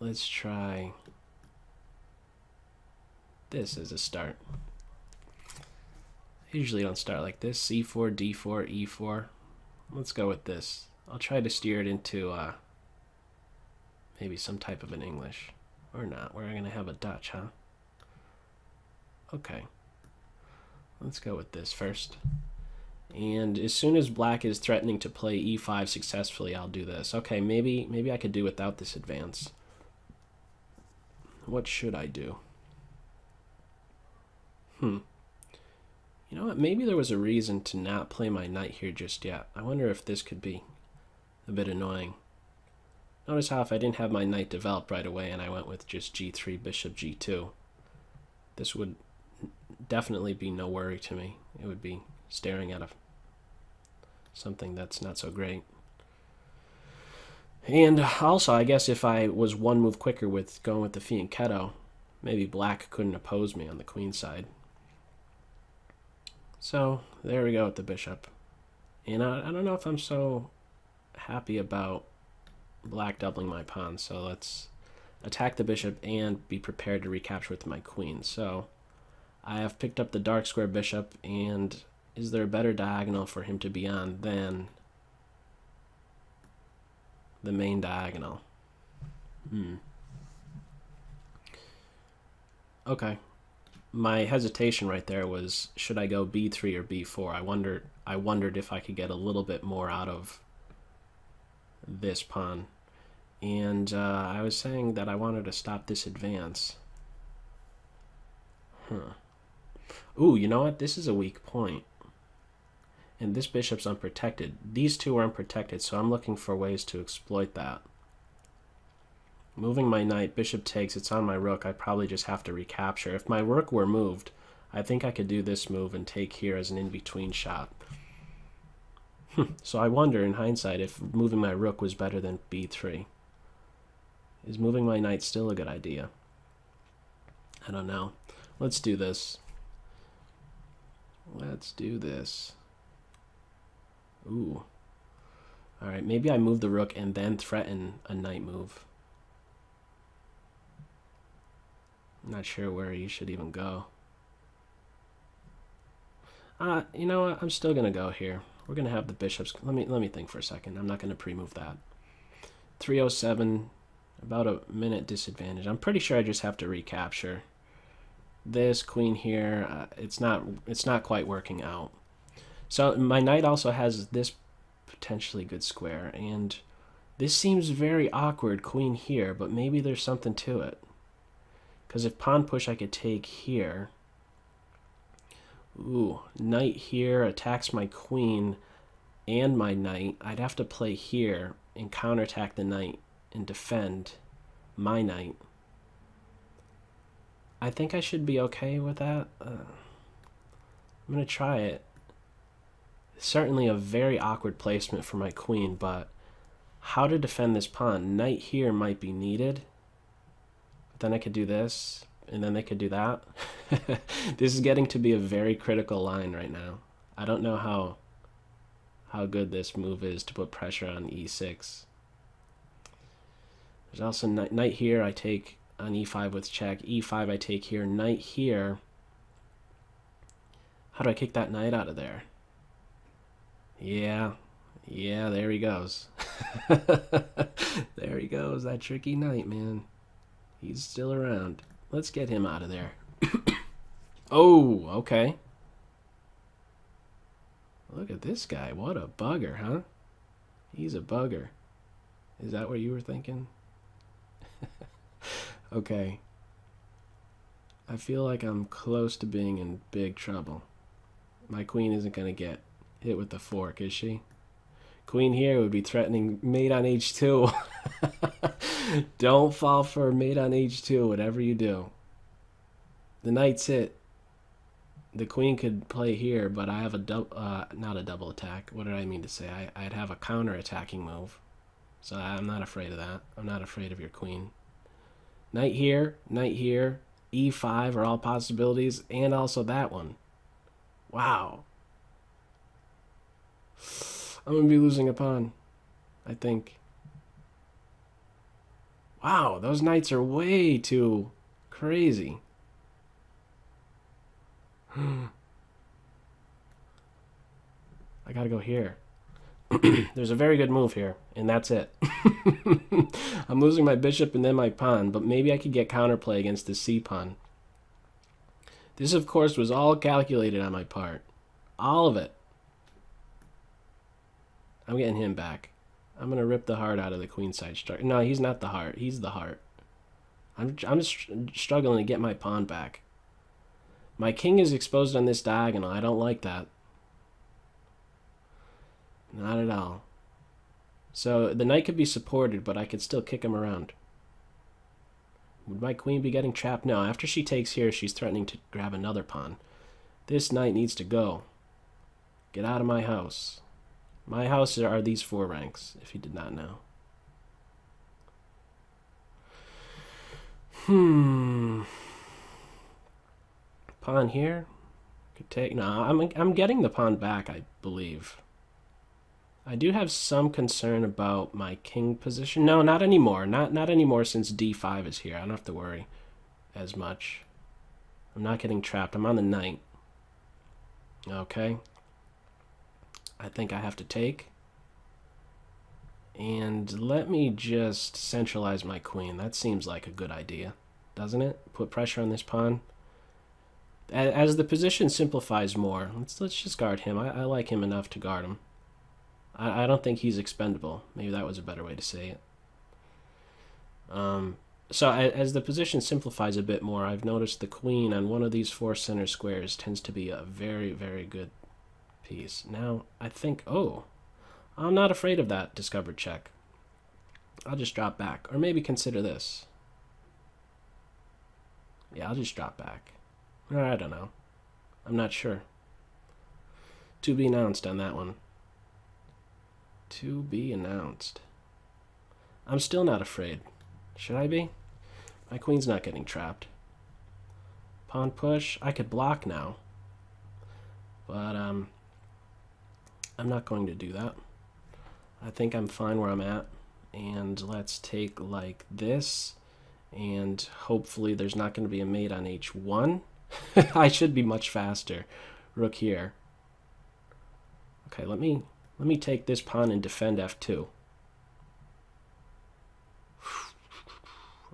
let's try this as a start. I usually don't start like this. C4, D4, E4. Let's go with this. I'll try to steer it into uh, maybe some type of an English. Or not. We're going to have a Dutch, huh? Okay. Let's go with this first. And as soon as black is threatening to play e5 successfully, I'll do this. Okay, maybe maybe I could do without this advance. What should I do? Hmm. You know what? Maybe there was a reason to not play my knight here just yet. I wonder if this could be a bit annoying. Notice how if I didn't have my knight developed right away and I went with just g3, bishop g2, this would definitely be no worry to me. It would be staring at a something that's not so great. And also, I guess if I was one move quicker with going with the fianchetto, maybe black couldn't oppose me on the queen side. So there we go with the bishop. And I, I don't know if I'm so happy about black doubling my pawn. So let's attack the bishop and be prepared to recapture with my queen. So I have picked up the dark square bishop and is there a better diagonal for him to be on than the main diagonal? Hmm. Okay my hesitation right there was should I go b3 or b4? I wondered I wondered if I could get a little bit more out of this pawn. And uh, I was saying that I wanted to stop this advance. Huh. Ooh, you know what? This is a weak point. And this bishop's unprotected. These two are unprotected, so I'm looking for ways to exploit that. Moving my knight, bishop takes, it's on my rook. I probably just have to recapture. If my rook were moved, I think I could do this move and take here as an in-between shot. So I wonder, in hindsight, if moving my rook was better than b3. Is moving my knight still a good idea? I don't know. Let's do this. Let's do this. Ooh. Alright, maybe I move the rook and then threaten a knight move. I'm not sure where you should even go. Uh, you know what? I'm still gonna go here. We're gonna have the bishops. Let me let me think for a second. I'm not gonna pre-move that. 307, about a minute disadvantage. I'm pretty sure I just have to recapture this queen here. Uh, it's not it's not quite working out. So my knight also has this potentially good square, and this seems very awkward, queen here, but maybe there's something to it. Because if pawn push, I could take here. Ooh, knight here attacks my queen and my knight. I'd have to play here and counterattack the knight and defend my knight. I think I should be okay with that. Uh, I'm going to try it. Certainly a very awkward placement for my queen, but how to defend this pawn? Knight here might be needed But then I could do this, and then they could do that. this is getting to be a very critical line right now. I don't know how how good this move is to put pressure on e6. There's also knight, knight here, I take on e5 with check. e5 I take here, knight here. How do I kick that knight out of there? Yeah, yeah, there he goes. there he goes, that tricky knight, man. He's still around. Let's get him out of there. oh, okay. Look at this guy. What a bugger, huh? He's a bugger. Is that what you were thinking? okay. I feel like I'm close to being in big trouble. My queen isn't going to get hit with the fork, is she? Queen here would be threatening mate on h2. Don't fall for mate on h2, whatever you do. The knight's hit. The queen could play here, but I have a double, uh, not a double attack. What did I mean to say? I, I'd have a counter attacking move. So I'm not afraid of that. I'm not afraid of your queen. Knight here, knight here, e5 are all possibilities, and also that one. Wow. I'm going to be losing a pawn, I think. Wow, those knights are way too crazy. I gotta go here. There's a very good move here, and that's it. I'm losing my bishop and then my pawn, but maybe I could get counterplay against the c pawn. This, of course, was all calculated on my part. All of it. I'm getting him back. I'm going to rip the heart out of the queenside structure. No, he's not the heart. He's the heart. I'm, I'm just struggling to get my pawn back. My king is exposed on this diagonal. I don't like that. Not at all. So the knight could be supported, but I could still kick him around. Would my queen be getting trapped? No, after she takes here, she's threatening to grab another pawn. This knight needs to go. Get out of my house. My house are these four ranks, if you did not know. Hmm. Pawn here? Could take... No, I'm, I'm getting the pawn back, I believe. I do have some concern about my king position. No, not anymore. Not not anymore since d5 is here. I don't have to worry as much. I'm not getting trapped. I'm on the knight. Okay. I think I have to take. And let me just centralize my queen. That seems like a good idea, doesn't it? Put pressure on this pawn. As the position simplifies more, let's let's just guard him. I, I like him enough to guard him. I, I don't think he's expendable. Maybe that was a better way to say it. Um, so as the position simplifies a bit more, I've noticed the queen on one of these four center squares tends to be a very, very good piece. Now, I think, oh, I'm not afraid of that discovered check. I'll just drop back. Or maybe consider this. Yeah, I'll just drop back. Or I don't know. I'm not sure. To be announced on that one. To be announced. I'm still not afraid. Should I be? My queen's not getting trapped. Pawn push. I could block now. But, um, I'm not going to do that. I think I'm fine where I'm at. And let's take, like, this. And hopefully there's not going to be a mate on h1. I should be much faster. Rook here. Okay, let me let me take this pawn and defend f2.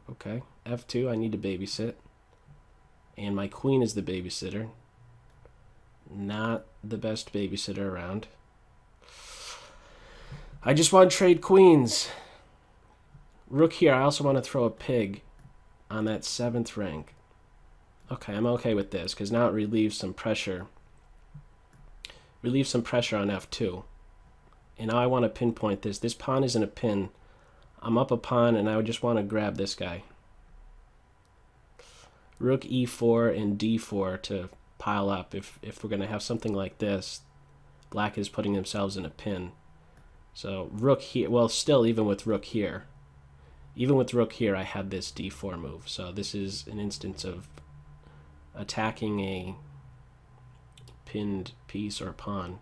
Okay, f2, I need to babysit. And my queen is the babysitter. Not the best babysitter around. I just want to trade queens. Rook here, I also want to throw a pig on that seventh rank. Okay, I'm okay with this, because now it relieves some pressure. Relieves some pressure on f2 and now I want to pinpoint this. This pawn isn't a pin. I'm up a pawn and I would just want to grab this guy. Rook e4 and d4 to pile up. If, if we're going to have something like this, black is putting themselves in a pin. So rook here, well still even with rook here, even with rook here I had this d4 move. So this is an instance of attacking a pinned piece or pawn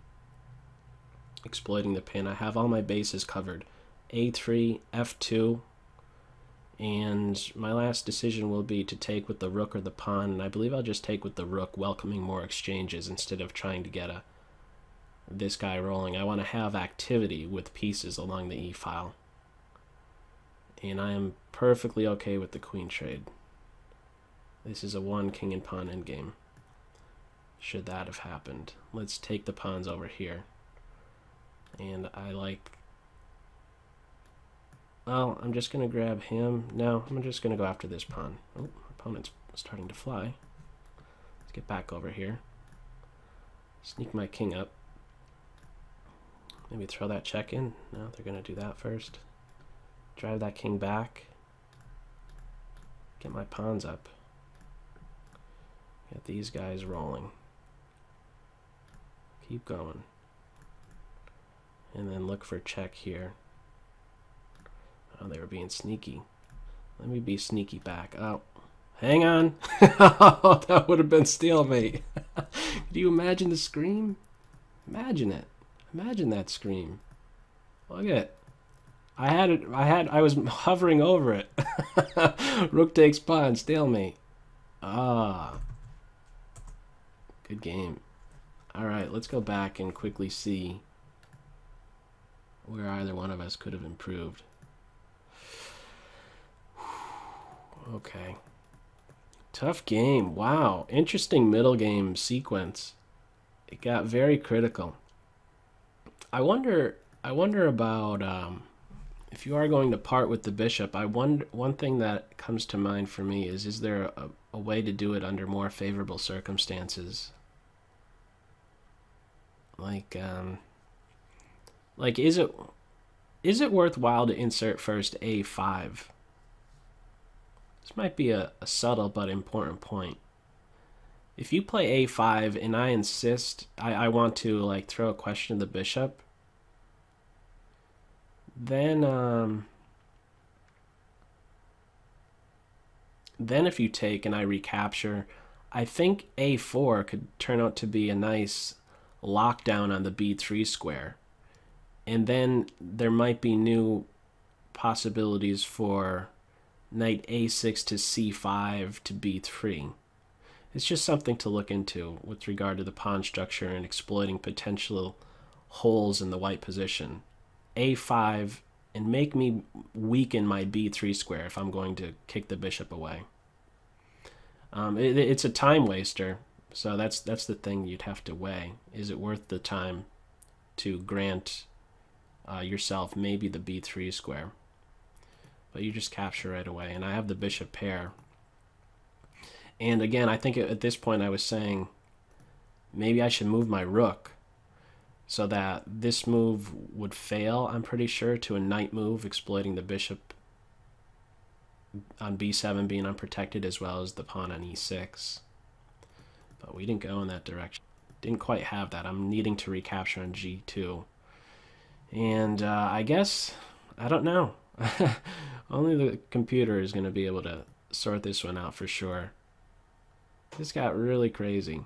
exploiting the pin. I have all my bases covered. A3, F2, and my last decision will be to take with the rook or the pawn, and I believe I'll just take with the rook, welcoming more exchanges instead of trying to get a this guy rolling. I want to have activity with pieces along the e-file. And I am perfectly okay with the queen trade. This is a one king and pawn endgame. Should that have happened. Let's take the pawns over here and I like well I'm just gonna grab him no I'm just gonna go after this pawn oh opponent's starting to fly let's get back over here sneak my king up maybe throw that check in no they're gonna do that first drive that king back get my pawns up get these guys rolling keep going and then look for check here. Oh, they were being sneaky. Let me be sneaky back. Oh, hang on. Oh, that would have been stalemate. Can you imagine the scream? Imagine it. Imagine that scream. Look at it. I had it. I had. I was hovering over it. Rook takes pawn, stalemate. Ah, good game. All right, let's go back and quickly see where either one of us could have improved. Okay. Tough game. Wow. Interesting middle game sequence. It got very critical. I wonder I wonder about um, if you are going to part with the bishop. I wonder one thing that comes to mind for me is is there a, a way to do it under more favorable circumstances? Like um like is it is it worthwhile to insert first a5? This might be a, a subtle but important point. If you play a5 and I insist, I, I want to like throw a question to the bishop, then um, then if you take and I recapture, I think a4 could turn out to be a nice lockdown on the b3 square. And then there might be new possibilities for knight a6 to c5 to b3. It's just something to look into with regard to the pawn structure and exploiting potential holes in the white position. a5 and make me weaken my b3 square if I'm going to kick the bishop away. Um, it, it's a time waster, so that's that's the thing you'd have to weigh. Is it worth the time to grant uh, yourself maybe the b3 square? but you just capture right away. And I have the bishop pair. And again, I think at this point I was saying maybe I should move my rook so that this move would fail, I'm pretty sure, to a knight move, exploiting the bishop on b7 being unprotected as well as the pawn on e6. But we didn't go in that direction. Didn't quite have that. I'm needing to recapture on g2. And uh, I guess, I don't know. Only the computer is going to be able to sort this one out for sure. This got really crazy.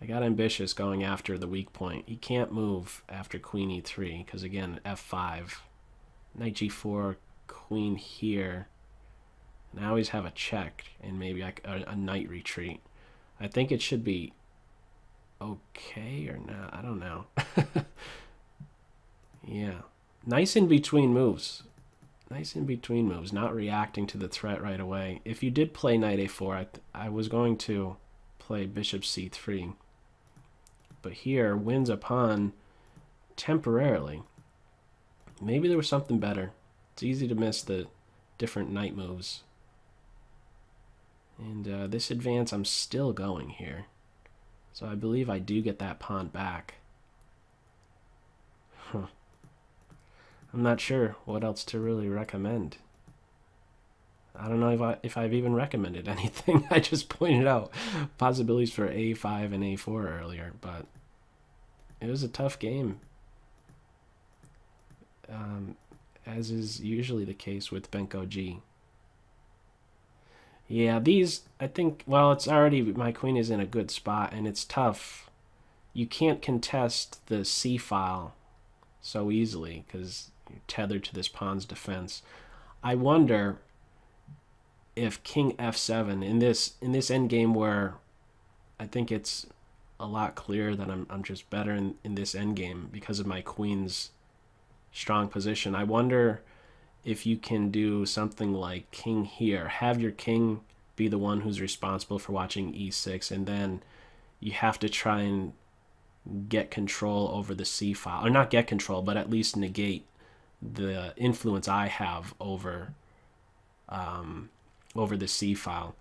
I got ambitious going after the weak point. He can't move after queen e3 because again f5. Knight g4, queen here. And I always have a check and maybe a, a knight retreat. I think it should be okay or not. I don't know. yeah. Nice in between moves. Nice in between moves, not reacting to the threat right away. If you did play knight a4, I, I was going to play bishop c3. But here, wins a pawn temporarily. Maybe there was something better. It's easy to miss the different knight moves. And uh, this advance, I'm still going here. So I believe I do get that pawn back. Huh. I'm not sure what else to really recommend. I don't know if, I, if I've even recommended anything. I just pointed out possibilities for A5 and A4 earlier, but it was a tough game. Um, as is usually the case with Benko G. Yeah, these, I think, well, it's already, my queen is in a good spot, and it's tough. You can't contest the C file so easily, because tethered to this pawn's defense. I wonder if king f7 in this in this endgame where I think it's a lot clearer that I'm, I'm just better in, in this endgame because of my queen's strong position. I wonder if you can do something like king here. Have your king be the one who's responsible for watching e6 and then you have to try and get control over the c file or not get control but at least negate the influence I have over um, over the C file.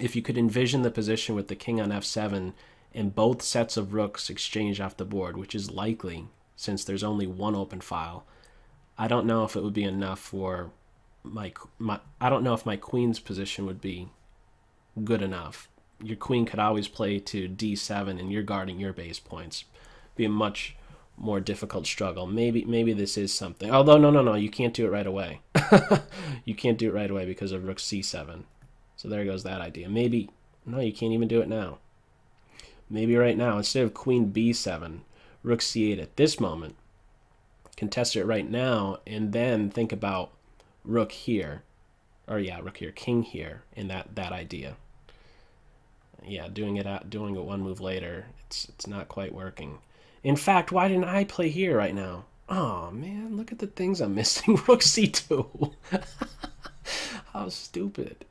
If you could envision the position with the king on f7 and both sets of rooks exchange off the board, which is likely since there's only one open file, I don't know if it would be enough for my, my I don't know if my queen's position would be good enough. Your queen could always play to d7 and you're guarding your base points. Be a much more difficult struggle. Maybe maybe this is something. Although no no no, you can't do it right away. you can't do it right away because of rook c7. So there goes that idea. Maybe no, you can't even do it now. Maybe right now instead of queen b7, rook c8 at this moment, contest it right now and then think about rook here. Or yeah, rook here, king here, in that, that idea. Yeah, doing it out, doing it one move later, it's it's not quite working. In fact, why didn't I play here right now? Oh man, look at the things I'm missing. Rook c2. How stupid.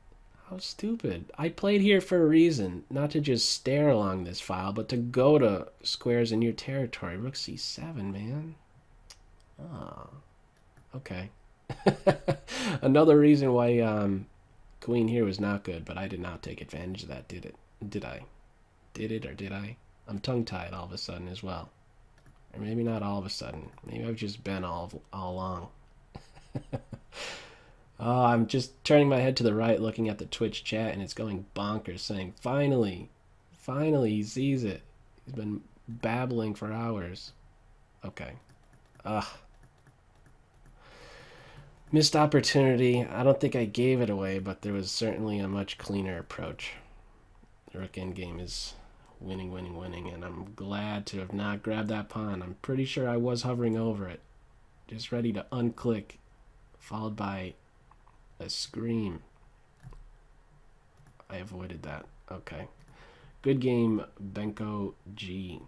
How stupid. I played here for a reason, not to just stare along this file, but to go to squares in your territory. Rook c7, man. Ah, oh, okay. Another reason why um, queen here was not good, but I did not take advantage of that, did it? Did I? Did it or did I? I'm tongue-tied all of a sudden as well. Or maybe not all of a sudden. Maybe I've just been all, all along. Oh, I'm just turning my head to the right, looking at the Twitch chat, and it's going bonkers, saying, finally, finally, he sees it. He's been babbling for hours. Okay. Ugh. Missed opportunity. I don't think I gave it away, but there was certainly a much cleaner approach. The rook endgame is winning, winning, winning, and I'm glad to have not grabbed that pawn. I'm pretty sure I was hovering over it, just ready to unclick, followed by a scream. I avoided that. Okay. Good game, Benko G.